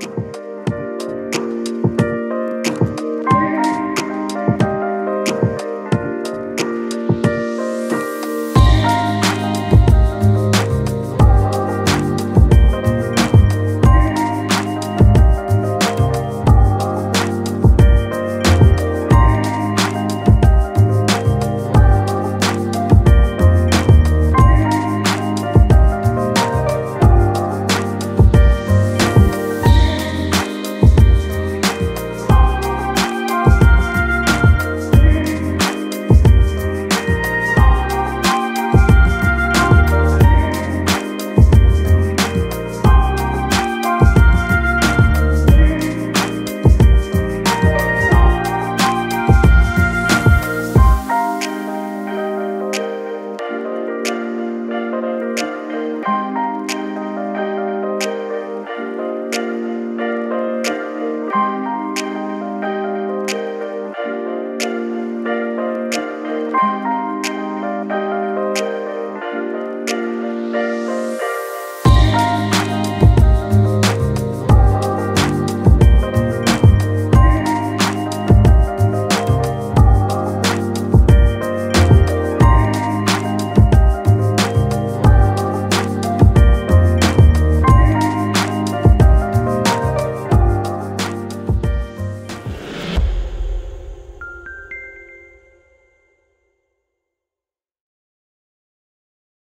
you